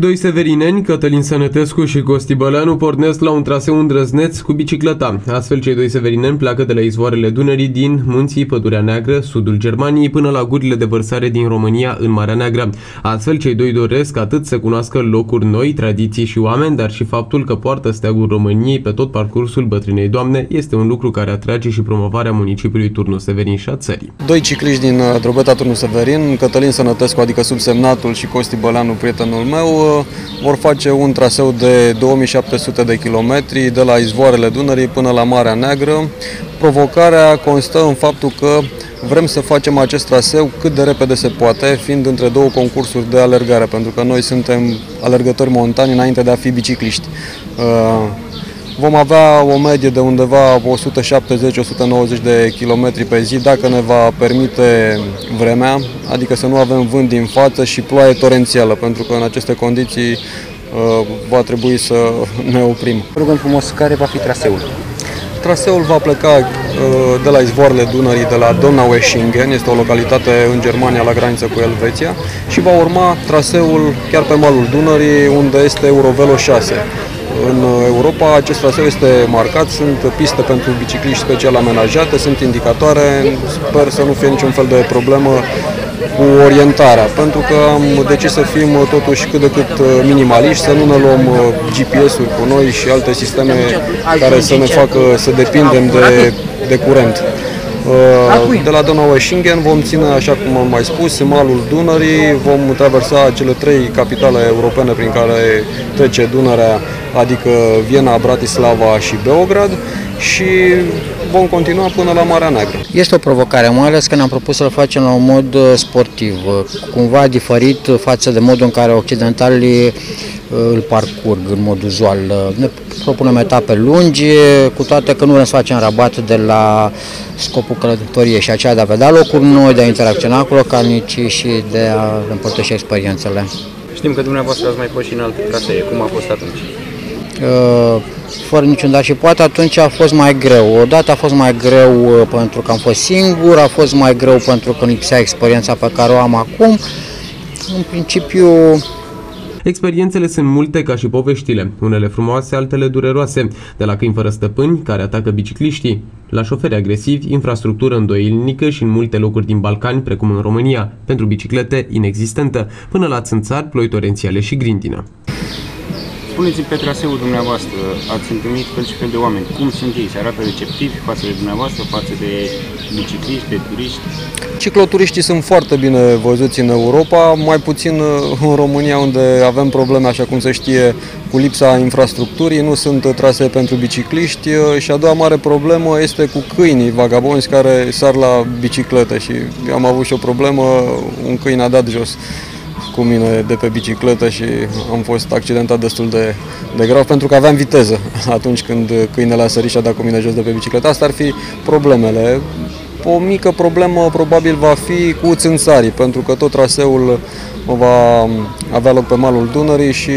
Doi severineni, Cătălin Sănătescu și Costi Băleanu, pornesc la un traseu îndrăzneț cu bicicleta. Astfel, cei doi severineni pleacă de la izvoarele Dunării din munții Pădurea Neagră, sudul Germaniei, până la gurile de vărsare din România în Marea Neagră. Astfel, cei doi doresc atât să cunoască locuri noi, tradiții și oameni, dar și faptul că poartă steagul României pe tot parcursul Bătrânei Doamne este un lucru care atrage și promovarea municipiului Turnu Severin și a țării. Doi cicliști din uh, Drobeta Turnu Severin, Cătălin Sănătescu, adică subsemnatul și Costi Băleanu, prietenul meu, vor face un traseu de 2700 de kilometri de la izvoarele Dunării până la Marea Neagră. Provocarea constă în faptul că vrem să facem acest traseu cât de repede se poate, fiind între două concursuri de alergare, pentru că noi suntem alergători montani înainte de a fi bicicliști. Uh, vom avea o medie de undeva 170-190 de kilometri pe zi dacă ne va permite vremea, adică să nu avem vânt din față și ploaie torențială, pentru că în aceste condiții uh, va trebui să ne oprim. Rugăm frumos, care va fi traseul? Traseul va pleca uh, de la izvoarele Dunării, de la Donaueschingen, este o localitate în Germania la graniță cu Elveția și va urma traseul chiar pe malul Dunării, unde este Eurovelo 6. În Europa acest traseu este marcat, sunt piste pentru bicicliști special amenajate, sunt indicatoare, sper să nu fie niciun fel de problemă cu orientarea, pentru că am decis să fim totuși cât de cât minimaliști, să nu ne luăm uh, GPS-uri cu noi și alte sisteme care să ne facă să depindem de, de curent. Uh, de la Donaueschingen vom ține, așa cum am mai spus, malul Dunării, vom traversa cele trei capitale europene prin care trece Dunărea, adică Viena, Bratislava și Beograd. Și vom continua până la Marea Neagră. Este o provocare, mai ales că ne-am propus să-l facem la un mod uh, sportiv, uh, cumva diferit față de modul în care occidentalii îl parcurg în mod uzual. Ne propunem etape lungi, cu toate că nu vrem să facem rabat de la scopul călătoriei și aceea de a vedea locuri noi, de a interacționa cu localnicii și de a împărtăși experiențele. Știm că dumneavoastră ați mai fost și în alte trasee. Cum a fost atunci? Uh, fără niciun dar și poate atunci a fost mai greu. Odată a fost mai greu uh, pentru că am fost singur, a fost mai greu pentru că nu lipsea experiența pe care o am acum. În principiu Experiențele sunt multe ca și poveștile, unele frumoase, altele dureroase, de la câini fără stăpâni care atacă bicicliștii, la șoferi agresivi, infrastructură îndoielnică și în multe locuri din Balcani, precum în România, pentru biciclete inexistentă, până la țânțari, ploi torențiale și grindină. Spuneți-mi pe traseul dumneavoastră, ați întâlnit fel și fel de oameni. Cum sunt ei? Se arată receptivi față de dumneavoastră, față de bicicliști, de turiști? Cicloturiștii sunt foarte bine văzuți în Europa, mai puțin uh, în România unde avem probleme, așa cum se știe, cu lipsa infrastructurii, nu sunt trase pentru bicicliști uh, și a doua mare problemă este cu câinii vagabonzi care sar la bicicletă și am avut și o problemă, un câine a dat jos cu mine de pe bicicletă și am fost accidentat destul de, de grav pentru că aveam viteză atunci când câinele a sărit și a dat cu mine jos de pe bicicletă. Asta ar fi problemele. O mică problemă probabil va fi cu țânțarii, pentru că tot traseul va avea loc pe malul Dunării și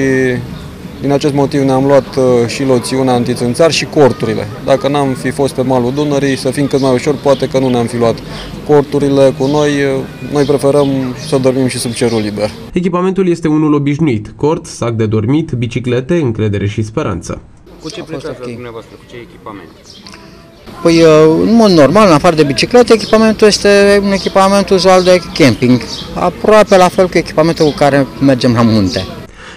din acest motiv ne-am luat uh, și loțiunea antițânțar și corturile. Dacă n-am fi fost pe malul Dunării, să fim cât mai ușor, poate că nu ne-am fi luat corturile cu noi. Uh, noi preferăm să dormim și sub cerul liber. Echipamentul este unul obișnuit, cort, sac de dormit, biciclete, încredere și speranță. Cu ce plecați okay. dumneavoastră? Cu ce echipament? Păi, uh, în mod normal, în afară de biciclete, echipamentul este un echipament uzual de camping, aproape la fel cu echipamentul cu care mergem la munte.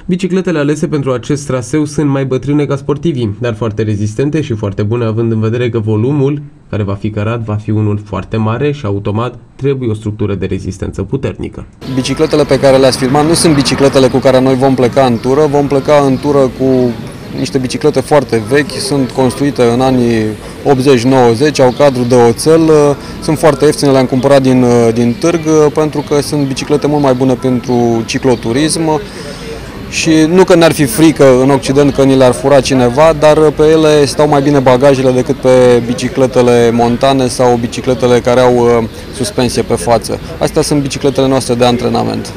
Bicicletele alese pentru acest traseu sunt mai bătrâne ca sportivii, dar foarte rezistente și foarte bune având în vedere că volumul care va fi cărat va fi unul foarte mare și automat trebuie o structură de rezistență puternică. Bicicletele pe care le-ați filmat nu sunt bicicletele cu care noi vom pleca în tură, vom pleca în tură cu niște biciclete foarte vechi, sunt construite în anii 80-90, au cadru de oțel, sunt foarte ieftine, le-am cumpărat din, din târg pentru că sunt biciclete mult mai bune pentru cicloturism și nu că ne-ar fi frică în Occident că ni le-ar fura cineva, dar pe ele stau mai bine bagajele decât pe bicicletele montane sau bicicletele care au uh, suspensie pe față. Astea sunt bicicletele noastre de antrenament.